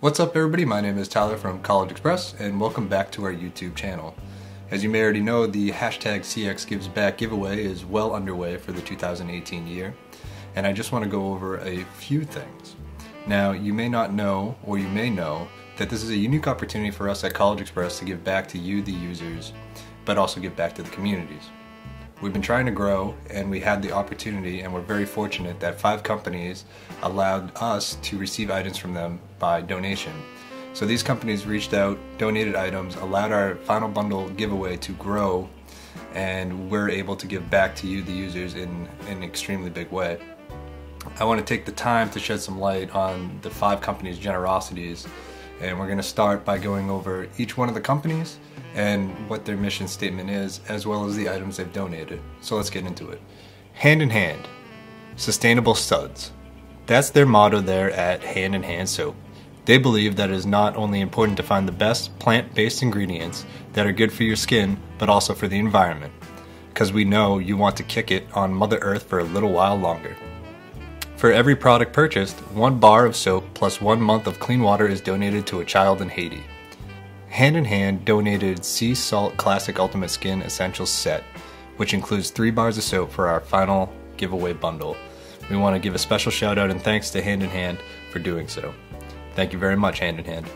What's up everybody, my name is Tyler from CollegeXpress and welcome back to our YouTube channel. As you may already know, the hashtag CX Gives Back giveaway is well underway for the 2018 year and I just want to go over a few things. Now, you may not know, or you may know, that this is a unique opportunity for us at CollegeXpress to give back to you, the users, but also give back to the communities. We've been trying to grow and we had the opportunity and we're very fortunate that five companies allowed us to receive items from them by donation. So these companies reached out, donated items, allowed our final bundle giveaway to grow and we're able to give back to you, the users, in, in an extremely big way. I want to take the time to shed some light on the five companies' generosities and we're going to start by going over each one of the companies and what their mission statement is, as well as the items they've donated. So let's get into it. Hand in Hand, Sustainable Suds. That's their motto there at Hand in Hand Soap. They believe that it is not only important to find the best plant based ingredients that are good for your skin, but also for the environment. Because we know you want to kick it on Mother Earth for a little while longer. For every product purchased, one bar of soap plus one month of clean water is donated to a child in Haiti. Hand in Hand donated Sea Salt Classic Ultimate Skin Essentials set, which includes three bars of soap for our final giveaway bundle. We want to give a special shout out and thanks to Hand in Hand for doing so. Thank you very much, Hand in Hand.